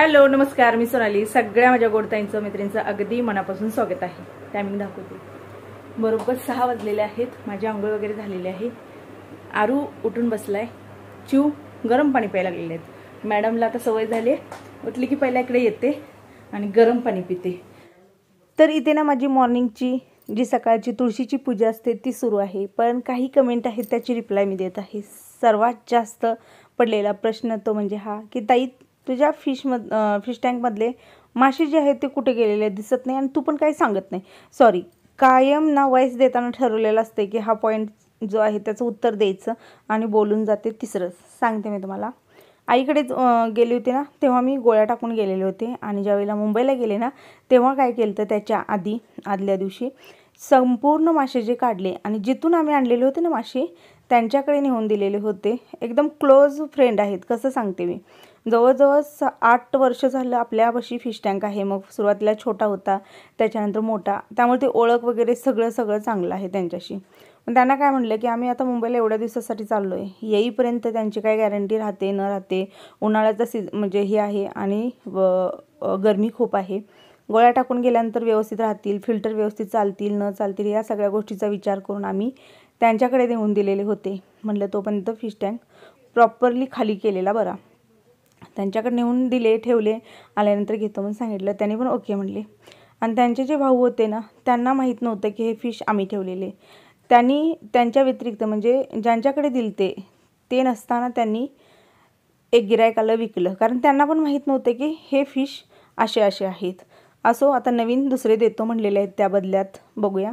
Hello नमस्कार. मी सोनाली. सगळ्या माझ्या गोडताईंचं मैत्रिणींचं अगदी मनापासून स्वागत आहे. टायमिंग दाखवते. बरोबर सहा वाजलेले आहेत. माझी आंघोळ वगैरे झालेली आहे. आरू उठून बसलाय. चिव गरम पाणी प्यायला लागलेले आहेत. मॅडमला आता सवय झाली आहे. उठली की पहिल्या इकडे येते आणि गरम पाणी पिते. तर इथे ना माझी मॉर्निंगची जी सकाळची तुळशीची पूजा असते ती सुरू आहे. पण काही कमेंट आहेत त्याची रिप्लाय मी देत आहे. सर्वात जास्त पडलेला प्रश्न तो म्हणजे हा की ताई तुझ्या फिशमध फिश टँकमधले मासे जे आहेत ते कुठे गेलेले दिसत नाही आणि तू पण काही सांगत नाही. सॉरी कायम ना वॉईस देताना ठरवलेलं असते की हा पॉईंट जो आहे त्याचं उत्तर द्यायचं आणि बोलून जाते तिसरं. सांगते मी तुम्हाला. आईकडेच गेली होती ना तेव्हा मी गोळ्या टाकून गेलेले होते आणि ज्यावेळेला मुंबईला गेले ना तेव्हा काय केलं तर त्याच्या आधी आदल्या दिवशी संपूर्ण मासे जे काढले आणि जिथून आम्ही आणलेले होते ना मासे त्यांच्याकडे नेऊन दिलेले होते. एकदम क्लोज फ्रेंड आहेत कसं सांगते मी. जवळजवळ स आठ वर्ष झालं आपल्यापाशी फिश टँक आहे. मग सुरुवातीला छोटा होता त्याच्यानंतर मोठा. त्यामुळे ते ओळख वगैरे सगळं सगळं चांगलं आहे त्यांच्याशी. पण त्यांना काय म्हटलं की आम्ही आता मुंबईला एवढ्या दिवसासाठी चाललो आहे येईपर्यंत त्यांची काय गॅरंटी राहते न राहते. उन्हाळ्याचा सीज म्हणजे हे आहे आणि गरमी खूप आहे. गोळ्या टाकून गेल्यानंतर व्यवस्थित राहतील फिल्टर व्यवस्थित चालतील न चालतील या सगळ्या गोष्टीचा विचार करून आम्ही त्यांच्याकडे देऊन दिलेले होते. म्हटलं तोपर्यंत फिश टँक प्रॉपरली खाली केलेला बरा. त्यांच्याकडे नेऊन दिले ठेवले आल्यानंतर घेतो म्हणून सांगितलं. त्यांनी पण ओके म्हणले. आणि त्यांचे जे भाऊ होते ना त्यांना माहीत नव्हतं की हे फिश आम्ही ठेवलेले. त्यांनी त्यांच्या व्यतिरिक्त म्हणजे ज्यांच्याकडे दिलते ते नसताना त्यांनी एक गिरायकाला विकलं. कारण त्यांना पण माहीत नव्हतं की हे फिश असे असे आहेत. असो आता नवीन दुसरे देतो म्हणलेले आहेत त्या बदल्यात. बघूया.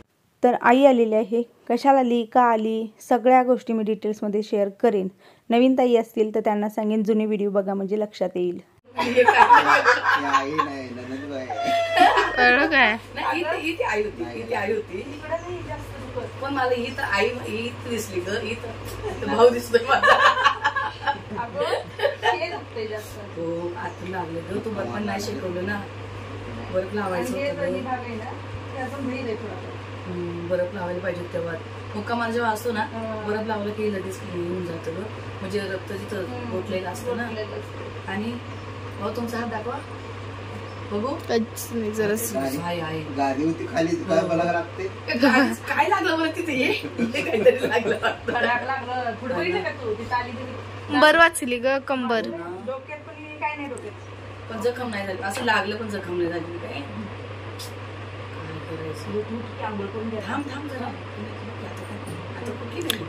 तर आई आलेली आहे. कशाला आली? का आली? सगळ्या गोष्टी मी डिटेल्समध्ये शेअर करेन. नवीन ताई असतील तर त्यांना सांगेन जुने व्हिडिओ बघा म्हणजे लक्षात येईल. काय? इथे आई होती इथे आई होती. पण मला ही तर आई ही दिसली ग ही तर भाऊ दिसतोय माझा हो आता लागलं ग. तू पण नाही शिकवलं ना. बरं लावायचं बरफ लावायला पाहिजे तेव्हा. मुक्का माझा जेव्हा असतो ना बरफ लावलं की लगेच येऊन जातं ग. म्हणजे रक्त जिथं गोठलेलं असतं ना. आणि हो तुमचा हात दाखवा. बघू. हाय हाय. गाडी होती खाली काय लागते. काय लागलं बरं तिथे? हे काहीतरी लागलं. बर वाचली ग कंबर. पण जखम नाही झाली. असं लागलं पण जखम नाही झाली. काय थांब थांब जरा आता कुठली गेली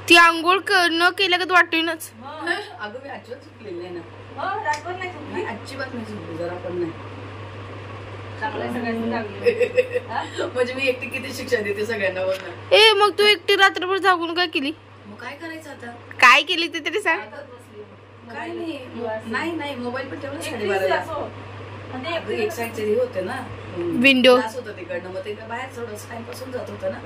ती आंघोळ न केल्या का वाटूनच. अगं मी अजिबात चुकलेली आहे ना. नाही अजिबात नाही चुकली जरा पण नाही. म्हणजे मी एकटी किती शिक्षा देते सगळ्यांना बघ ए मग तू एकटी रात्रभर जागून काय केली? मग काय करायचं आता? काय केली ते तरी सांग. काय नाही नाही नाही मोबाईल पण ठेवला एक साईडचे हे होते ना. विंडो होतं तिकडनं. मग ते बाहेर थोडंसं टाइमपासून जात होतं ना.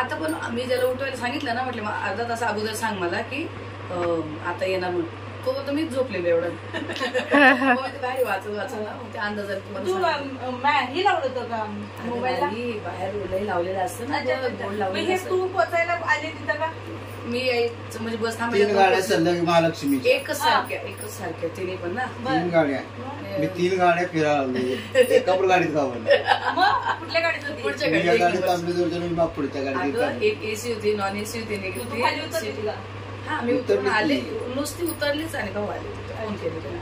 आता पण मी ज्याला उठवायला सांगितलं ना म्हटलं मग अर्धा तास अगोदर सांग मला की आता येणार म्हणून. तो तर मीच झोपलेलो एवढं. बाहेर वाचत ना मग ते अंदाज आला तुम्हाला मा- हे लावलं होतं का बाई, बाहेर रोडलाही लावलेलं असतं ना हे तू पोचायला आले तिथं का? मी यायचं म्हणजे बस थांबायला महालक्ष्मीच्या. एकच सारख्या एकच सारख्या तिने पण ना. तीन गाड्या. मी तीन गाड्या फिरायला एका पण गाडीत कुठल्या गाडीत होती? पुढच्या मी गाडीत पुढच्या गाडीत. एक एसी होती नॉन एसी होती उतरली होती. हा मी उतरून उतरली आले. नुसती उतरलीच आणि भाऊ आले. फोन केले त्याला.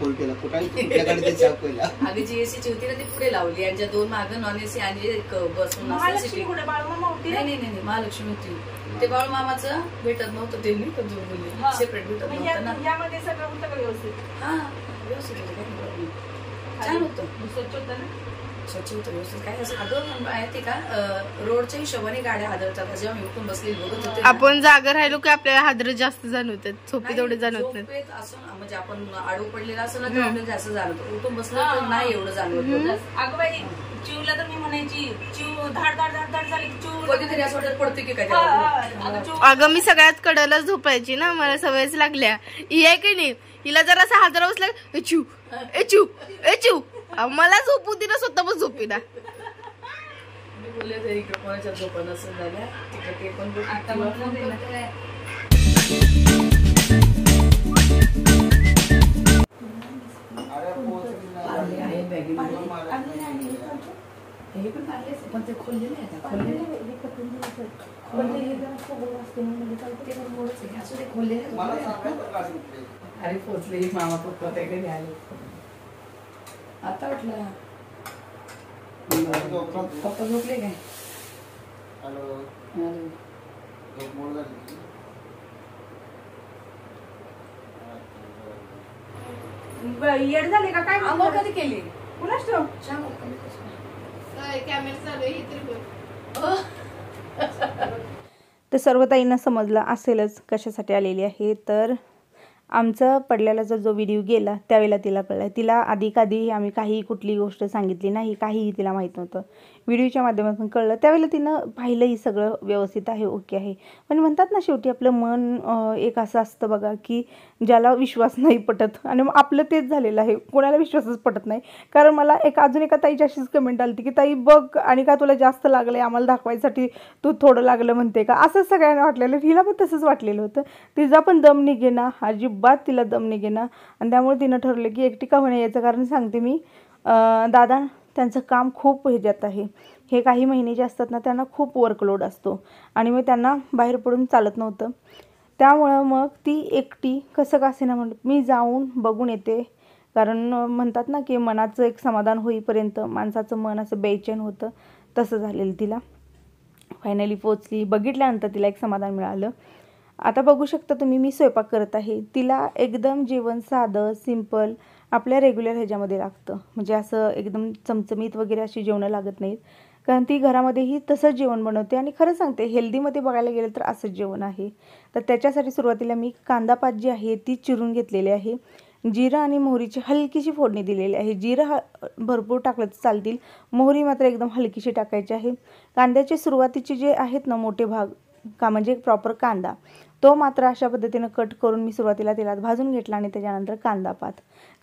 फोन केला. कुठे एसीची होती ना ती पुढे लावली. यांच्या दोन माग नॉन एसी आणि एक बस महालक्ष्मी कुठे? बाळूमामा होती नाही नाही नाही नाही, महालक्ष्मी होती. ते बाळ मामाचं भेटत नव्हतं ते मी पण. बोलले. सेपरेट भेटत नव्हतं ना. या- यामध्ये सगळं होतं व्यवस्थित? हा व्यवस्थित. छान होतं. स्वच्छ होतं ना? स्वच्छ होतं व्यवस्थित. काय असं अगं माहिती का रोडच्या हिशोबाने गाड्या आदळतात जेव्हा मी उठून बसली बघत होते आपण जागा राहिलो की आपल्याला हादर जास्त जाणवतात. झोपी तेवढे जाणवत नाही. झोपेत असं म्हणजे आपण आडू पडलेला असं ना आपल्याला जास्त जाणवतं. उठून बसलं तर नाही एवढं जाणवत अगं बाई चिवला तर मी म्हणायची चिव धाड धाड धाड धाड झाली की चिव कधीतरी असं वाटत पडते की काय. त्यावर. अगं मी सगळ्यात कडेला झोपायची ना मला सवयच लागल्या. ही आहे की नाही? हिला जरा असा हादरा बसला एचू एचू एचू मला झोपू दे ना स्वतः पण झोपी ना दिलं. अरे. हे पोचले मामा पप्पा ते घरी आले. आता उठला पप्पा झोपले काय? हॅलो. येड झाले का? काय कधी केली? कुणाच कसं तर सर्व ताईंना समजलं असेलच कशासाठी आलेली आहे तर आमचा पडलेलाचा जो व्हिडिओ गेला त्यावेळेला तिला कळलं. तिला आधी कधीही आम्ही काही कुठली गोष्ट सांगितली नाही काहीही तिला माहीत नव्हतं. व्हिडिओच्या माध्यमातून कळलं. त्यावेळेला तिनं पाहिलंही सगळं व्यवस्थित आहे ओके आहे. पण म्हणतात ना शेवटी आपलं मन एक असं असतं बघा की ज्याला विश्वास नाही पटत आणि मग आपलं तेच झालेलं आहे. कोणाला विश्वासच पटत नाही. कारण मला एक अजून एका ताईची अशीच कमेंट आली की ताई बघ आणि का तुला जास्त लागलं आहे आम्हाला दाखवायसाठी तू थोडं लागलं म्हणते का? असंच सगळ्यांना वाटलेलं हिला पण तसंच वाटलेलं होतं. तिचा पण दम निघेना अजिबात तिला दम निघेना आणि त्यामुळे तिनं ठरलं की एकटी का होण्या याचं कारण सांगते मी दादा त्यांचं काम खूप ह्याच्यात आहे. हे काही महिने जे असतात ना त्यांना खूप वर्कलोड असतो. आणि मग त्यांना बाहेर पडून चालत नव्हतं. त्यामुळं मग ती एकटी कसं का असेना म्हण मी जाऊन बघून येते. कारण म्हणतात ना की मनाचं एक समाधान होईपर्यंत माणसाचं मन असं बेचैन होतं. तसं झालेलं तिला. फायनली पोचली बघितल्यानंतर तिला एक समाधान मिळालं. आता बघू शकता तुम्ही मी स्वयंपाक करत आहे. तिला एकदम जेवण साधं सिंपल आपल्या रेग्युलर ह्याच्यामध्ये लागतं. म्हणजे असं एकदम चमचमीत वगैरे अशी जेवणं लागत नाहीत. कारण ती घरामध्येही तसंच जेवण बनवते आणि खरं सांगते हेल्दीमध्ये बघायला गेलं तर असंच जेवण आहे. तर त्याच्यासाठी सुरुवातीला मी कांदा पात जी आहे ती चिरून घेतलेली आहे. जिरं आणि मोहरीची हलकीशी फोडणी दिलेली आहे. जिरं ह भरपूर टाकलं तर चालतील. मोहरी मात्र एकदम हलकीशी टाकायची आहे. कांद्याचे सुरुवातीचे जे आहेत ना मोठे भाग का म्हणजे प्रॉपर कांदा तो मात्र अशा पद्धतीनं कट करून मी सुरुवातीला तेलात भाजून घेतला आणि त्याच्यानंतर कांदा पात.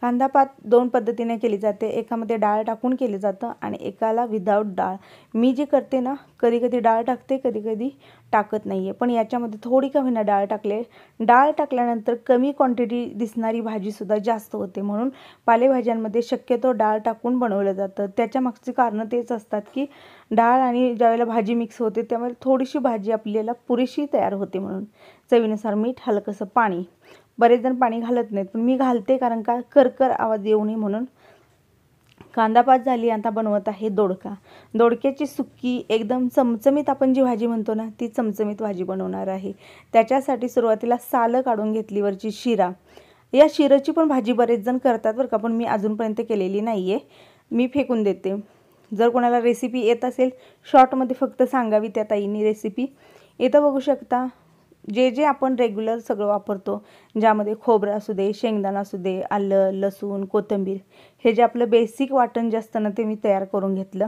कांदा पात दोन पद्धतीने केली जाते. एकामध्ये डाळ टाकून केलं जातं आणि एकाला विदाऊट डाळ. मी जे करते ना कधी कधी डाळ टाकते कधी कधी टाकत नाही आहे पण याच्यामध्ये थोडी का होईना डाळ टाकले. डाळ टाकल्यानंतर कमी क्वांटिटी दिसणारी भाजीसुद्धा जास्त होते. म्हणून पालेभाज्यांमध्ये शक्यतो डाळ टाकून बनवलं जातं. त्याच्या मागची कारणं तेच असतात की डाळ आणि ज्यावेळेला भाजी मिक्स होते त्यामुळे थोडीशी भाजी आपल्याला पुरेशी तयार होते म्हणून. चवीनुसार मीठ हलकंसं पाणी. बरेच जण पाणी घालत नाहीत. पण मी घालते कारण का करकर आवाज येऊ नये म्हणून. कांदा पात झाली आता बनवत आहे दोडका. दोडक्याची सुक्की एकदम चमचमीत आपण जी भाजी म्हणतो ना ती चमचमीत भाजी बनवणार आहे. त्याच्यासाठी सुरुवातीला सालं काढून घेतली वरची शिरा. या शिराची पण भाजी बरेच जण करतात बरं का पण मी अजूनपर्यंत केलेली नाही आहे मी फेकून देते. जर कोणाला रेसिपी येत असेल शॉर्टमध्ये फक्त सांगावी त्या ताईंनी रेसिपी इथं बघू शकता जे जे आपण रेग्युलर सगळं वापरतो ज्यामध्ये खोबरं असू दे शेंगदाणा असू दे आलं लसूण कोथिंबीर हे जे आपलं बेसिक वाटण जे असतं ना ते मी तयार करून घेतलं.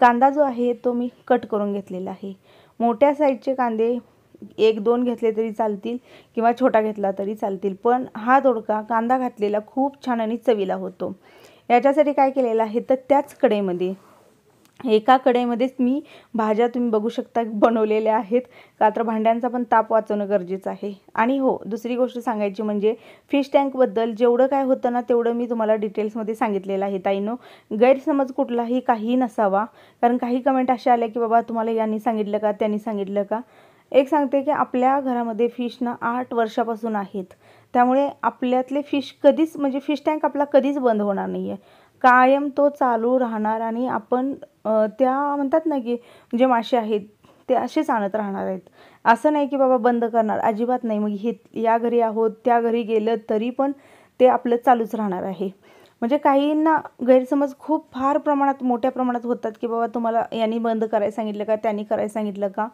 कांदा जो आहे तो मी कट करून घेतलेला आहे. मोठ्या साईजचे कांदे एक दोन घेतले तरी चालतील किंवा छोटा घेतला तरी चालतील पण हा दोडका कांदा घातलेला खूप छान आणि चवीला होतो. याच्यासाठी काय केलेलं आहे तर त्याच कडेमध्ये एका कढईमध्येच मी भाज्या तुम्ही बघू शकता बनवलेल्या आहेत. का तर भांड्यांचा पण ताप वाचवणं गरजेचं आहे. आणि हो दुसरी गोष्ट सांगायची म्हणजे फिश टँकबद्दल जेवढं काय होतं ना तेवढं मी तुम्हाला डिटेल्समध्ये सांगितलेलं आहे ताईनो. गैरसमज कुठलाही काही नसावा. कारण काही कमेंट अशा आल्या की बाबा तुम्हाला यांनी सांगितलं का त्यांनी सांगितलं का? एक सांगते की आपल्या घरामध्ये फिश ना आठ वर्षापासून आहेत. त्यामुळे आपल्यातले फिश कधीच म्हणजे फिश टँक आपला कधीच बंद होणार नाही आहे कायम तो चालू राहणार आणि आपण त्या म्हणतात ना की जे मासे आहेत ते असेच आणत राहणार आहेत. असं नाही की बाबा बंद करणार अजिबात नाही. मग हे या घरी आहोत त्या घरी गेलं तरी पण ते आपलं चालूच राहणार आहे. म्हणजे काहींना गैरसमज खूप फार प्रमाणात मोठ्या प्रमाणात होतात की बाबा तुम्हाला यांनी बंद करायला सांगितलं का त्यांनी करायला सांगितलं का?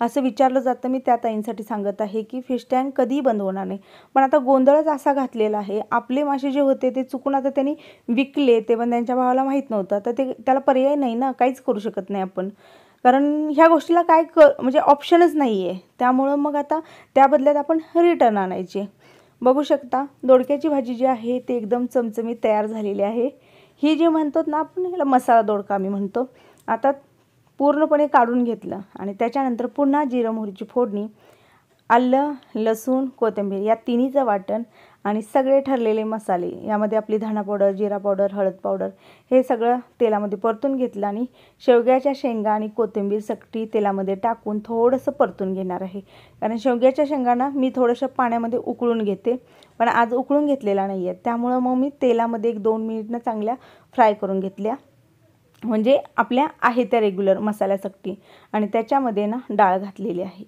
असं विचारलं जातं. मी त्या ताईंसाठी सांगत आहे की फिश टँक कधीही बंद होणार नाही. पण आता गोंधळच असा घातलेला आहे. आपले मासे जे होते ते चुकून आता त्यांनी विकले ते पण त्यांच्या भावाला माहीत नव्हतं. तर ते त्याला पर्याय नाही ना काहीच करू शकत नाही आपण. कारण ह्या गोष्टीला काय क म्हणजे ऑप्शनच नाही आहे त्यामुळं मग आता त्या बदल्यात आपण रिटर्न आणायचे. बघू शकता दोडक्याची भाजी जी आहे ती एकदम चमचमीत तयार झालेली आहे. ही जी म्हणतो ना आपण ह्याला मसाला दोडका आम्ही म्हणतो. आता पूर्णपणे काढून घेतलं आणि त्याच्यानंतर पुन्हा जिरं मोहरीची फोडणी आलं लसूण कोथिंबीर या तिन्हीचं वाटण आणि सगळे ठरलेले मसाले. यामध्ये आपली धणा पावडर जिरा पावडर हळद पावडर हे सगळं तेलामध्ये परतून घेतलं आणि शेवग्याच्या शेंगा आणि कोथिंबीर सकटी तेलामध्ये टाकून थोडंसं परतून घेणार आहे. कारण शेवग्याच्या शेंगांना मी थोडंसं पाण्यामध्ये उकळून घेते पण आज उकळून घेतलेला नाही आहे त्यामुळं मग मी तेलामध्ये एक दोन मिनिटनं चांगल्या फ्राय करून घेतल्या. म्हणजे आपल्या आहे त्या रेग्युलर मसाल्यासाठी आणि त्याच्यामध्ये ना डाळ घातलेली आहे.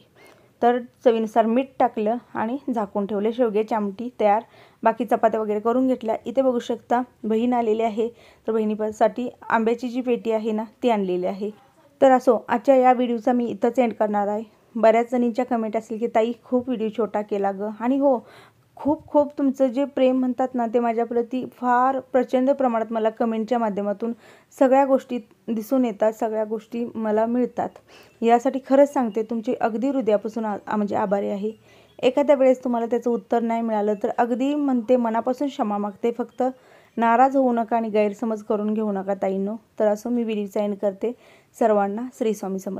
तर चवीनुसार मीठ टाकलं आणि झाकून ठेवले. शेवग्याची आमटी तयार. बाकी चपात्या वगैरे करून घेतल्या. इथे बघू शकता बहीण आलेली आहे. तर बहिणीसाठी आंब्याची जी पेटी आहे ना ती आणलेली आहे. तर असो आजच्या या व्हिडिओचा मी इथंच एंड करणार आहे. बऱ्याच जणींच्या कमेंट असेल की ताई खूप व्हिडिओ छोटा केला गं. आणि हो खूप खूप तुमचं जे प्रेम म्हणतात ना ते माझ्याप्रती फार प्रचंड प्रमाणात मला कमेंटच्या माध्यमातून सगळ्या गोष्टी दिसून येतात सगळ्या गोष्टी मला मिळतात. यासाठी खरंच सांगते तुमची अगदी हृदयापासून आ म्हणजे आभारी आहे. एखाद्या वेळेस तुम्हाला त्याचं उत्तर नाही मिळालं तर अगदी म्हणते मनापासून क्षमा मागते. फक्त नाराज होऊ नका आणि गैरसमज करून घेऊ नका ताईंनो. तर असं मी व्हिडिओ साईन करते. सर्वांना श्री स्वामी समर्थ.